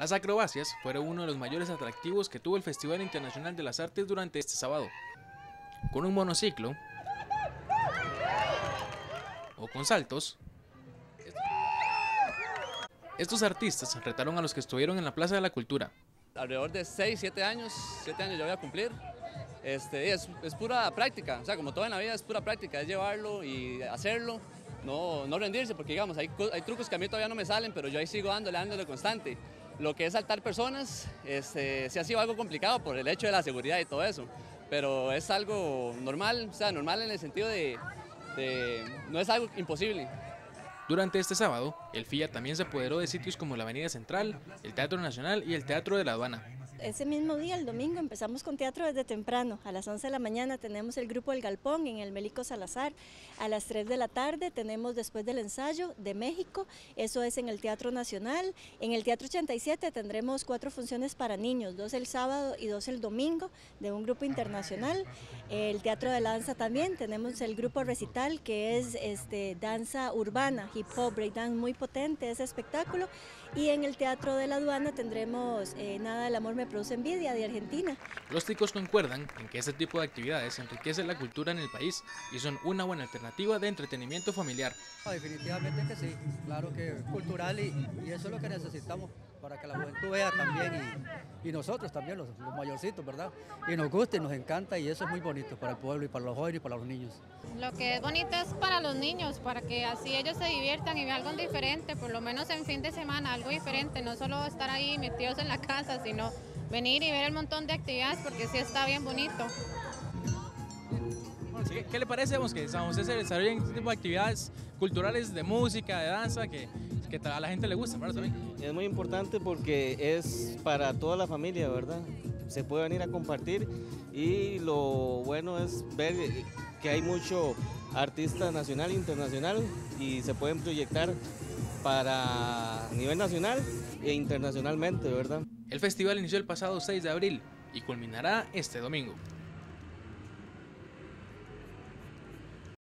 Las acrobacias fueron uno de los mayores atractivos que tuvo el Festival Internacional de las Artes durante este sábado. Con un monociclo o con saltos, estos artistas retaron a los que estuvieron en la Plaza de la Cultura. Alrededor de 6, 7 años, 7 años yo voy a cumplir. Este, es, es, pura práctica, o sea, como todo en la vida es pura práctica, es llevarlo y hacerlo, no, no rendirse, porque digamos, hay, hay trucos que a mí todavía no me salen, pero yo ahí sigo dándole, dándole constante. Lo que es saltar personas, este, ha sido algo complicado por el hecho de la seguridad y todo eso, pero es algo normal, o sea, normal en el sentido de, de no es algo imposible. Durante este sábado, el FIA también se apoderó de sitios como la Avenida Central, el Teatro Nacional y el Teatro de la Aduana. Ese mismo día, el domingo, empezamos con teatro desde temprano. A las 11 de la mañana tenemos el grupo El Galpón en el Melico Salazar. A las 3 de la tarde tenemos después del ensayo de México, eso es en el Teatro Nacional. En el Teatro 87 tendremos cuatro funciones para niños, dos el sábado y dos el domingo de un grupo internacional. El Teatro de la Danza también, tenemos el grupo Recital que es este, danza urbana, hip hop, breakdance muy potente, ese espectáculo. Y en el Teatro de la Aduana tendremos eh, Nada del Amor Me Produce Envidia de Argentina. Los ticos concuerdan en que este tipo de actividades enriquece la cultura en el país y son una buena alternativa de entretenimiento familiar. definitivamente que sí, claro que cultural y, y, eso es lo que necesitamos para que la juventud vea también y, y nosotros también, los, los, mayorcitos, ¿verdad? Y nos gusta y nos encanta y eso es muy bonito para el pueblo y para los jóvenes y para los niños. Lo que es bonito es para los niños, para que así ellos se diviertan y vean algo diferente, por lo menos en fin de semana, algo diferente, no solo estar ahí metidos en la casa, sino venir y ver el montón de actividades porque sí está bien bonito. ¿Qué, qué le parece vamos, que San José se desarrollen este tipo de actividades culturales de música, de danza, que, que a la gente le gusta? ¿verdad? Es muy importante porque es para toda la familia, ¿verdad? Se puede venir a compartir y lo bueno es ver que hay mucho artista nacional e internacional y se pueden proyectar para nivel nacional e internacionalmente, ¿verdad? El festival inició el pasado 6 de abril y culminará este domingo.